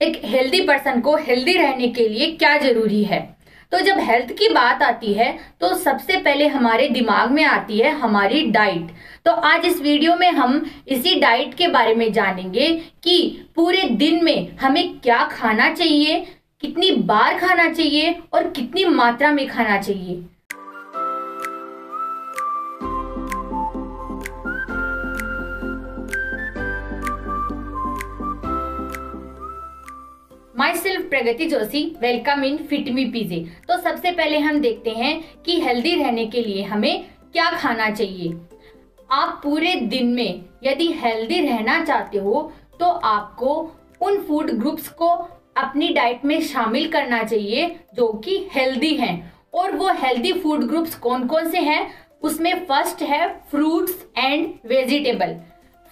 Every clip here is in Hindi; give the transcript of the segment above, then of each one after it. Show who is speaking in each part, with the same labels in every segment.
Speaker 1: एक हेल्दी पर्सन को हेल्दी रहने के लिए क्या ज़रूरी है? तो जब हेल्थ की बात आती है तो सबसे पहले हमारे दिमाग में आती है हमारी डाइट तो आज इस वीडियो में हम इसी डाइट के बारे में जानेंगे कि पूरे दिन में हमें क्या खाना चाहिए, कितनी बार खाना चाहिए और कितनी मात्रा में खाना चाहिए। My self Pragati Joshi welcome in fit me PJ तो सबसे पहले हम देखते हैं कि हेल्दी रहने के लिए हमें क्या खाना चाहिए। आप पूरे दिन में यदि हेल्दी रहना चाहते हो तो आपको उन फ़ूड ग्रुप्स को अपनी डाइट में शामिल करना चाहिए जो कि हेल्दी हैं। और वो हेल्दी फ़ूड ग्रुप्स कौन कौन से हैं? उसमें फ़र्स्ट है fruits and vegetable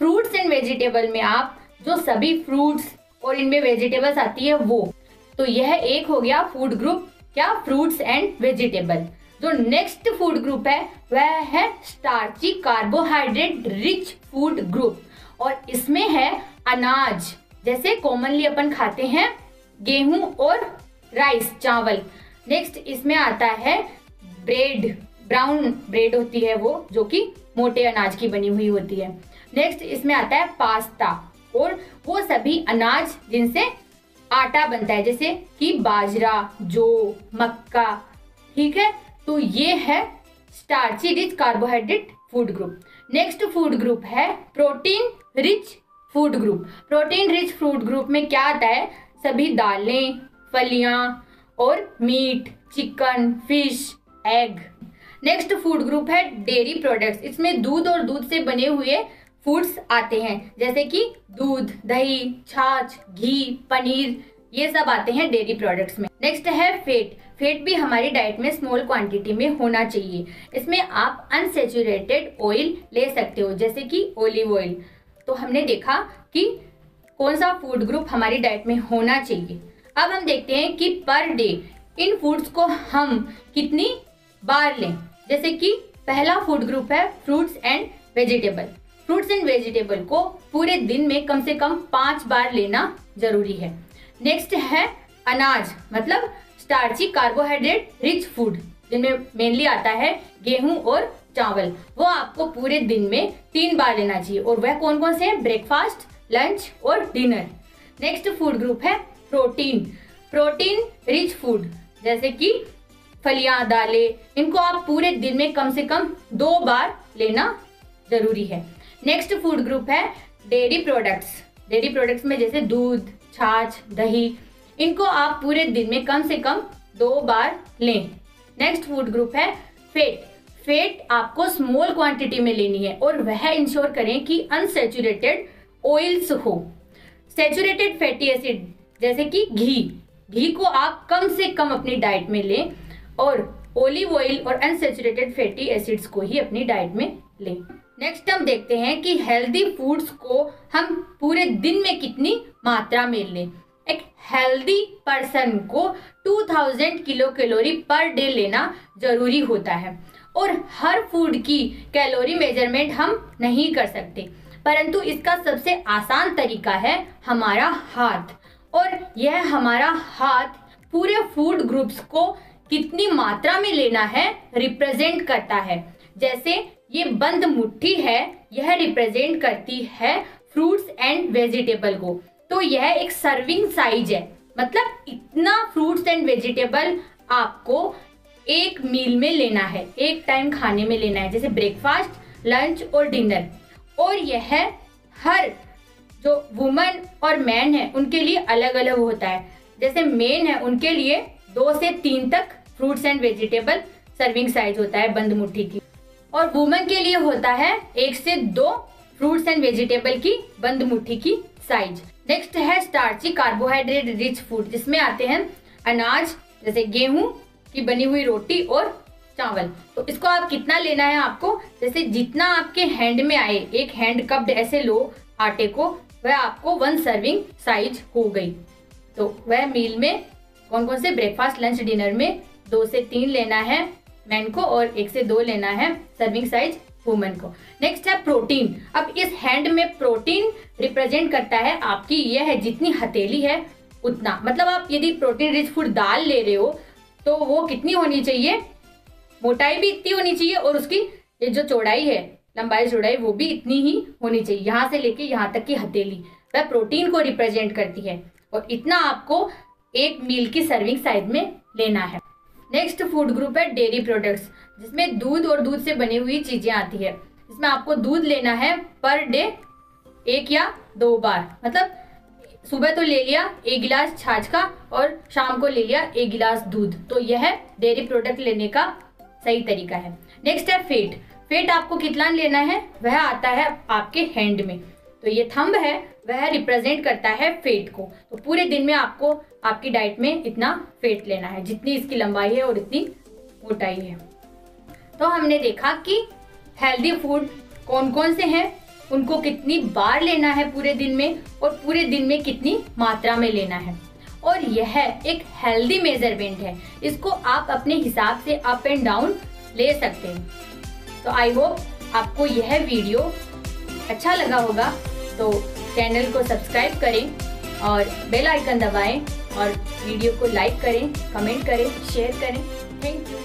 Speaker 1: fruits and vegetable में आप जो सभी फ्रूट्स और इनमें वेजिटेबल्स आती है वो। तो यह एक हो गया फ़ूड ग्रुप क्या? फ्रूट्स एंड वेजिटेबल जो नेक्स्ट फ़ूड ग्रुप है, वह है starchy carbohydrate rich food group और इसमें है अनाज, जैसे कॉमनली अपन खाते हैं गेहूँ और राइस चावल। नेक्स्ट इसमें आता है ब्रेड ब्राउन ब्रेड होती है वो, जो कि मोटे अनाज की बनी हुई होती है। नेक्स्ट इसमें आता है पास्ता और वो सभी अनाज जिनसे आटा बनता है, जैसे कि बाजरा, जो, मक्का, ठीक है? तो ये है starchy rich carbohydrate food group. Next food group है protein rich food group. Protein rich food group में क्या आता है? सभी दालें, फलियाँ और meat, chicken, fish, egg. Next food group है डेयरी प्रोडक्ट्स। इसमें दूध और दूध से बने हुए फूड्स आते हैं, जैसे कि दूध, दही, छाछ, घी, पनीर, ये सब आते हैं डेयरी प्रोडक्ट्स में। नेक्स्ट है फेट फेट भी हमारी डाइट में स्मॉल क्वांटिटी में होना चाहिए। इसमें आप अनसेचुरेटेड ऑयल ले सकते हो, जैसे कि ओलिव ऑयल तो हमने देखा कि कौन सा फ़ूड ग्रुप हमारी डाइट में होना चाहिए। अब हम देखते हैं कि पर डे इन फूड्स को हम कितनी बार लें। जैसे कि पहला फ़ूड ग्रुप है fruits and vegetable fruits and vegetable को पूरे दिन में कम से कम पाँच बार लेना ज़रूरी है। नेक्स्ट है अनाज मतलब स्टार्ची कार्बोहाइड्रेट रिच फ़ूड जिनमें मेनली आता है गेहूँ और चावल। वो आपको पूरे दिन में तीन बार लेना चाहिए और वह कौन कौन से हैं? ब्रेकफास्ट लंच और डिनर नेक्स्ट फ़ूड ग्रुप है प्रोटीन प्रोटीन रिच फ़ूड जैसे कि फलियाँ, दालें, इनको आप पूरे दिन में कम से कम दो बार लेना ज़रूरी है। नेक्स्ट फ़ूड ग्रुप है डेयरी प्रोडक्ट्स डेयरी प्रोडक्ट्स में जैसे दूध, छाछ, दही, इनको आप पूरे दिन में कम से कम दो बार लें। नेक्स्ट फ़ूड ग्रुप है फेट फेट आपको स्मॉल क्वांटिटी में लेनी है और वह इंश्योर करें कि अनसेचुरेटेड ऑयल्स हो। सेचुरेटेड फैटी एसिड जैसे कि घी। घी को आप कम से कम अपनी डाइट में लें और ओलिव ऑयल और अनसेचुरेटेड फैटी एसिड्स को ही अपनी डाइट में लें। नेक्स्ट हम देखते हैं कि हेल्दी फूड्स को हम पूरे दिन में कितनी मात्रा में लें। एक हेल्दी पर्सन को 2000 किलो कैलोरी पर डे लेना ज़रूरी होता है और हर फ़ूड की कैलोरी मेज़रमेंट हम नहीं कर सकते। परंतु इसका सबसे आसान तरीका है हमारा हाथ और यह हमारा हाथ पूरे फ़ूड ग्रुप्स को कितनी मात्रा में लेना है रिप्रेजेंट करता है। जैसे, ये बंद मुट्ठी है, यह रिप्रेजेंट करती है फ्रूट्स एंड वेजिटेबल को। तो यह एक सर्विंग साइज़ है। मतलब इतना फ्रूट्स एंड वेजिटेबल आपको एक मील में लेना है, एक टाइम खाने में लेना है, जैसे ब्रेकफास्ट लंच और डिनर और यह हर जो वुमन और मैन है, उनके लिए अलग अलग होता है। जैसे मेन है, उनके लिए दो से तीन तक fruits and vegetable serving size होता है बंद मुट्ठी की। और वुमेन के लिए होता है एक से दो फ्रूट्स एंड वेजिटेबल की बंद मुट्ठी की साइज़। नेक्स्ट है स्टार्ची कार्बोहाइड्रेट रिच फ़ूड जिसमें आते हैं अनाज, जैसे गेहूँ की बनी हुई रोटी और चावल। तो इसको आप कितना लेना है आपको? जैसे जितना आपके हैंड में आए, एक हैंड कप ऐसे लो आटे को, वह आपको वन सर्विंग साइज़ हो गई। तो वह मील में कौन कौन से ब्रेकफास्ट लंच डिनर में दो से तीन लेना है मैन को और एक से दो लेना है सर्विंग साइज़ वुमेन को। नेक्स्ट है प्रोटीन अब इस हैंड में प्रोटीन रिप्रेजेंट करता है आपकी, यह है जितनी हथेली है, उतना। मतलब आप यदि प्रोटीन रिच फ़ूड दाल ले रहे हो तो वो कितनी होनी चाहिए? मोटाई भी इतनी होनी चाहिए और उसकी ये जो चौड़ाई है, लंबाई चौड़ाई, वो भी इतनी ही होनी चाहिए। यहाँ से लेके यहाँ तक की हथेली। वह प्रोटीन को रिप्रेजेंट करती है और इतना आपको एक मील की सर्विंग साइज़ में लेना है। नेक्स्ट फ़ूड ग्रुप है डेयरी प्रोडक्ट्स जिसमें दूध और दूध से बनी हुई चीज़ें आती है। इसमें आपको दूध लेना है पर डे एक या दो बार। मतलब सुबह तो ले लिया एक गिलास छाछ का और शाम को ले लिया एक गिलास दूध। तो यह डेयरी प्रोडक्ट लेने का सही तरीका है। नेक्स्ट है फेट फेट आपको कितना लेना है? वह आता है आपके हैंड में। तो ये थंब है वह रिप्रेजेंट करता है फेट को। तो पूरे दिन में आपको, आपकी डाइट में इतना फेट लेना है, जितनी इसकी लंबाई है और इतनी मोटाई है। तो हमने देखा कि हेल्दी फ़ूड कौन कौन से हैं, उनको कितनी बार लेना है पूरे दिन में और पूरे दिन में कितनी मात्रा में लेना है। और यह एक हेल्दी मेज़रमेंट है। इसको आप अपने हिसाब से अप एंड डाउन ले सकते हैं। तो आई होप आपको यह वीडियो अच्छा लगा होगा। तो चैनल को सब्सक्राइब करें और बेल आइकन दबाएँ और वीडियो को लाइक करें, कमेंट करें, शेयर करें। Thank you.